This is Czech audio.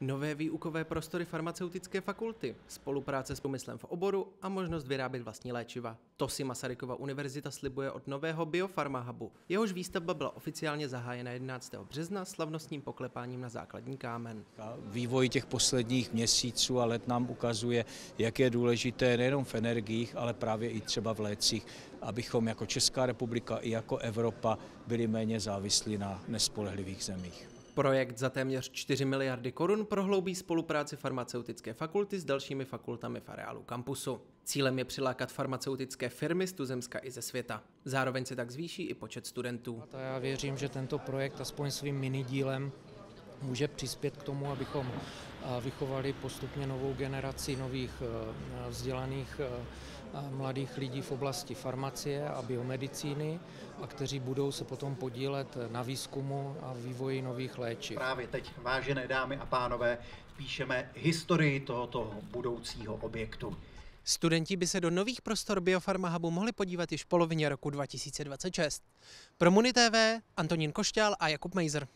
Nové výukové prostory farmaceutické fakulty, spolupráce s průmyslem v oboru a možnost vyrábět vlastní léčiva. To si Masarykova univerzita slibuje od nového Biofarma Hubu. Jehož výstavba byla oficiálně zahájena 11. března slavnostním poklepáním na základní kámen. Vývoj těch posledních měsíců a let nám ukazuje, jak je důležité nejenom v energiích, ale právě i třeba v lécích, abychom jako Česká republika i jako Evropa byli méně závislí na nespolehlivých zemích. Projekt za téměř 4 miliardy korun prohloubí spolupráci farmaceutické fakulty s dalšími fakultami v areálu kampusu. Cílem je přilákat farmaceutické firmy z tuzemska i ze světa. Zároveň se tak zvýší i počet studentů. A já věřím, že tento projekt aspoň svým minidílem může přispět k tomu, abychom vychovali postupně novou generaci nových vzdělaných mladých lidí v oblasti farmacie a biomedicíny, a kteří budou se potom podílet na výzkumu a vývoji nových léčiv. Právě teď, vážené dámy a pánové, píšeme historii tohoto budoucího objektu. Studenti by se do nových prostor Biofarma Hubu mohli podívat již v polovině roku 2026. Pro Muni TV Antonín Košťál a Jakub Mejzer.